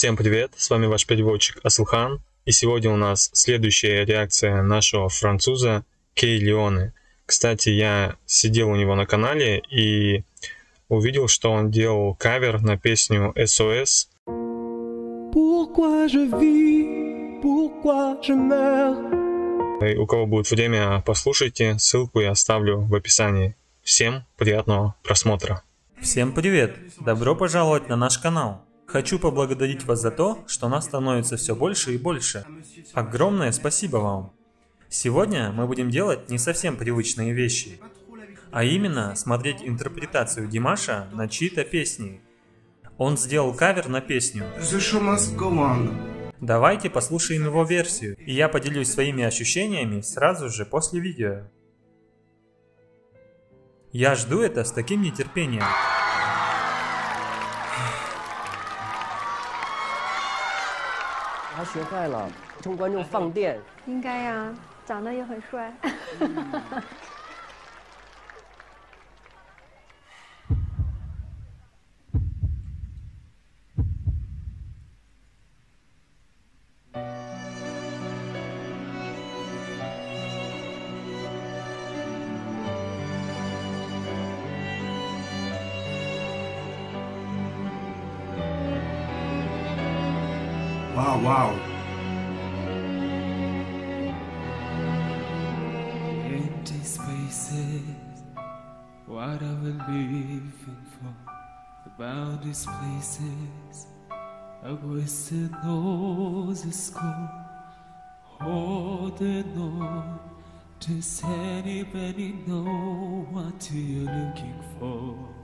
Всем привет, с вами ваш переводчик Асылхан, и сегодня у нас следующая реакция нашего француза Кей Леоне. Кстати, я сидел у него на канале и увидел, что он делал кавер на песню SOS. Pourquoi je vis, pourquoi je meurs И у кого будет время, послушайте, ссылку я оставлю в описании. Всем приятного просмотра. Всем привет! Добро пожаловать на наш канал! Хочу поблагодарить вас за то, что нас становится все больше и больше. Огромное спасибо вам! Сегодня мы будем делать не совсем привычные вещи, а именно смотреть интерпретацию Димаша на чьи-то песни. Он сделал кавер на песню. Давайте послушаем его версию, и я поделюсь своими ощущениями сразу же после видео. Я жду это с таким нетерпением. 他学坏了，冲观众放电。应该呀，长得也很帅。Wow, wow. Empty spaces, what are we living for? About these places, a voice wasted nose is school, holding on. Does anybody know what you're looking for?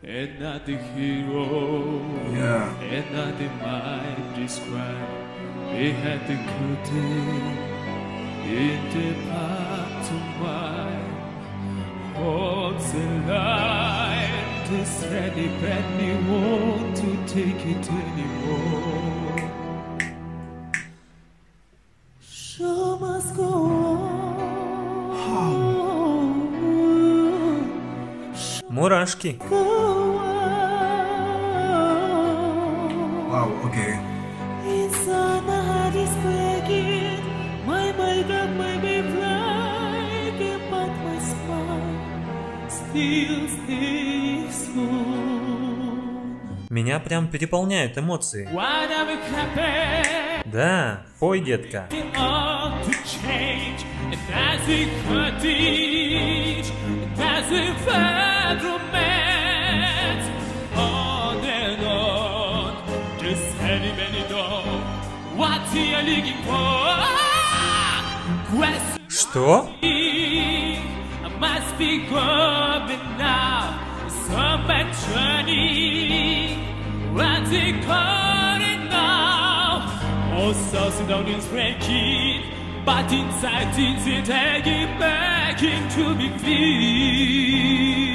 And not the hero, yeah. ένα τη might describe. Είχα την κρούτη, είτε to μάι. Holds the line, is ready, but me want to take it anymore. Still stays on. Меня прям переполняют эмоции. Да, пой, детка. It hurt so down is breaking. But inside it's it taking back into me free.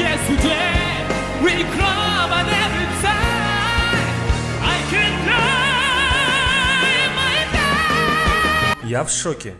Yesterday, we club on every side. I can climb my back. Я в шоке.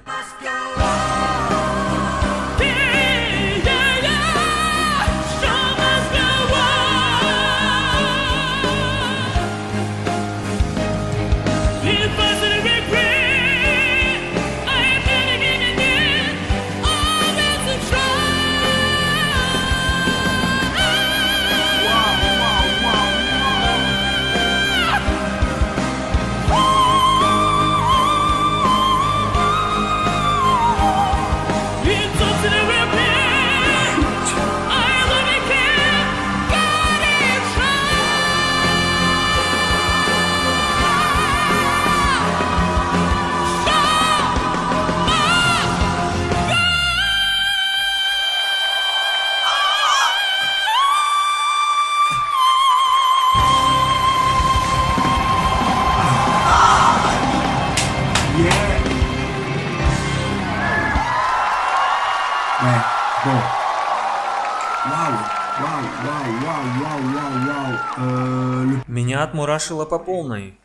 Меня отмурашило по полной.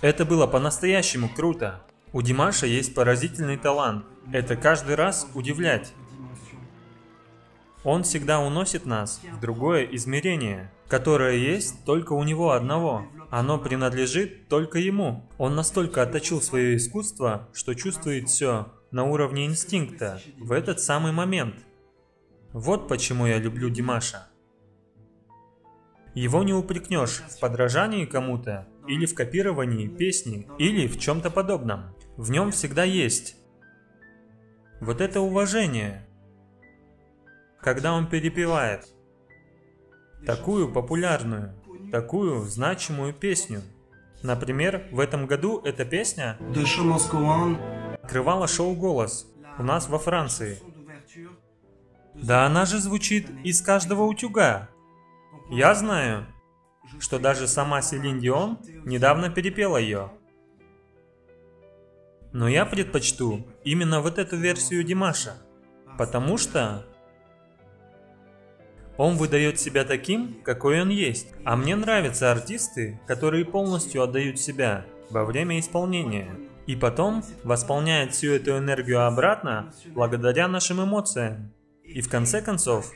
Это было по-настоящему круто. У Димаша есть поразительный талант. Это каждый раз удивлять. Он всегда уносит нас в другое измерение, которое есть только у него одного. Оно принадлежит только ему. Он настолько отточил свое искусство, что чувствует все на уровне инстинкта в этот самый момент. Вот почему я люблю Димаша. Его не упрекнешь в подражании кому-то, или в копировании песни, или в чем-то подобном. В нем всегда есть вот это уважение, когда он перепевает такую популярную, такую значимую песню. Например, в этом году эта песня go on. открывала шоу «Голос» у нас во Франции. Да она же звучит из каждого утюга. Я знаю, что даже сама Селин Дион недавно перепела ее. Но я предпочту именно вот эту версию Димаша, потому что он выдает себя таким, какой он есть. А мне нравятся артисты, которые полностью отдают себя во время исполнения. И потом восполняют всю эту энергию обратно благодаря нашим эмоциям. И в конце концов,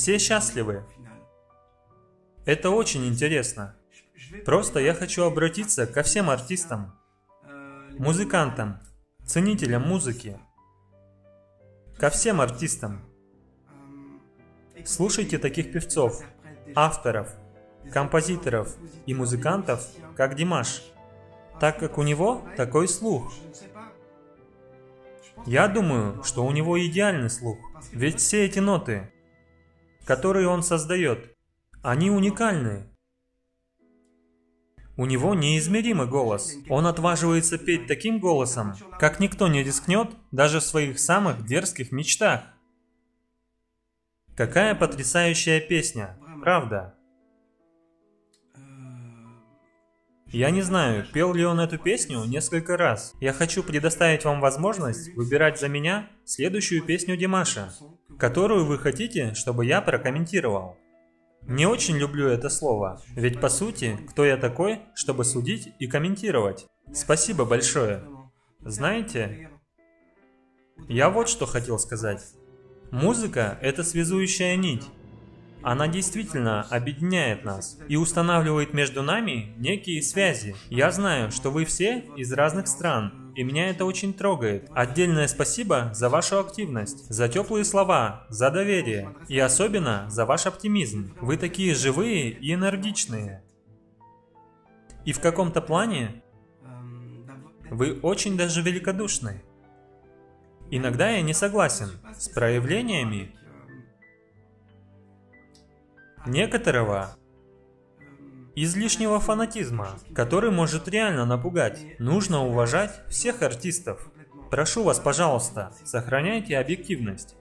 все счастливы. Это очень интересно. Просто я хочу обратиться ко всем артистам, музыкантам, ценителям музыки. Ко всем артистам. Слушайте таких певцов, авторов, композиторов и музыкантов, как Димаш, так как у него такой слух. Я думаю, что у него идеальный слух, ведь все эти ноты, которые он создает, они уникальны. У него неизмеримый голос. Он отваживается петь таким голосом, как никто не рискнет даже в своих самых дерзких мечтах. Какая потрясающая песня, правда? Я не знаю, пел ли он эту песню несколько раз. Я хочу предоставить вам возможность выбирать за меня следующую песню Димаша, которую вы хотите, чтобы я прокомментировал. Не очень люблю это слово, ведь по сути, кто я такой, чтобы судить и комментировать? Спасибо большое. Знаете, я вот что хотел сказать. Музыка – это связующая нить. Она действительно объединяет нас и устанавливает между нами некие связи. Я знаю, что вы все из разных стран, и меня это очень трогает. Отдельное спасибо за вашу активность, за теплые слова, за доверие и особенно за ваш оптимизм. Вы такие живые и энергичные. И в каком-то плане вы очень даже великодушны. Иногда я не согласен с проявлениями некоторого излишнего фанатизма, который может реально напугать. Нужно уважать всех артистов. Прошу вас, пожалуйста, сохраняйте объективность.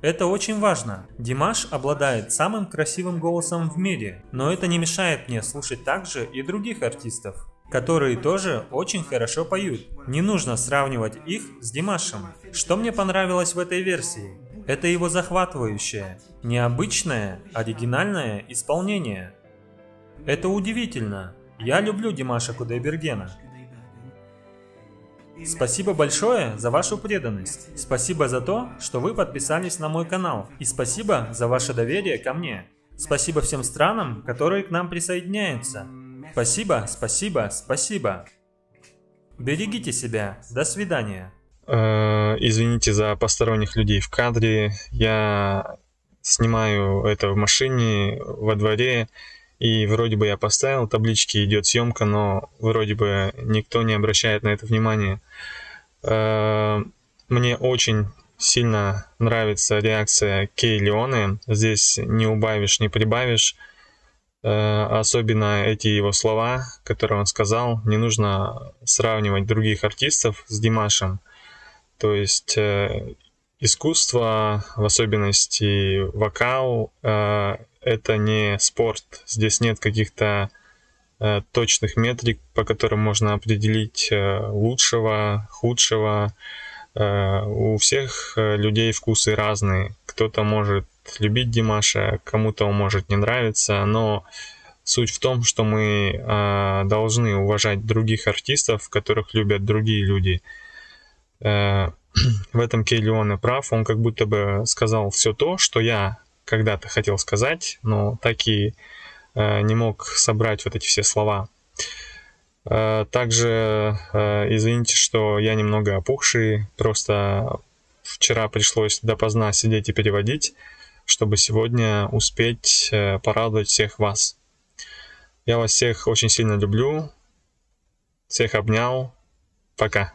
Это очень важно. Димаш обладает самым красивым голосом в мире, но это не мешает мне слушать также и других артистов, которые тоже очень хорошо поют. Не нужно сравнивать их с Димашем. Что мне понравилось в этой версии? Это его захватывающее, необычное, оригинальное исполнение. Это удивительно. Я люблю Димаша Кудайбергена. Спасибо большое за вашу преданность. Спасибо за то, что вы подписались на мой канал. И спасибо за ваше доверие ко мне. Спасибо всем странам, которые к нам присоединяются. Спасибо, спасибо, спасибо. Берегите себя. До свидания. Э, Извините за посторонних людей в кадре. Я снимаю это в машине, во дворе. И вроде бы я поставил таблички, идет съемка, но вроде бы никто не обращает на это внимания. Э, Мне очень сильно нравится реакция Кей Леоне. Здесь не убавишь, не прибавишь. Э, Особенно эти его слова, которые он сказал. Не нужно сравнивать других артистов с Димашем. То есть э, искусство, в особенности вокал, э, это не спорт. Здесь нет каких-то э, точных метрик, по которым можно определить э, лучшего, худшего. У всех людей вкусы разные. Кто-то может любить Димаша, кому-то он может не нравиться, но суть в том, что мы должны уважать других артистов, которых любят другие люди. В этом Кей Леоне прав, он как будто бы сказал все то, что я когда-то хотел сказать, но так и э, не мог собрать вот эти все слова. Э, также э, извините, что я немного опухший, просто вчера пришлось допоздна сидеть и переводить, чтобы сегодня успеть э, порадовать всех вас. Я вас всех очень сильно люблю, всех обнял, пока.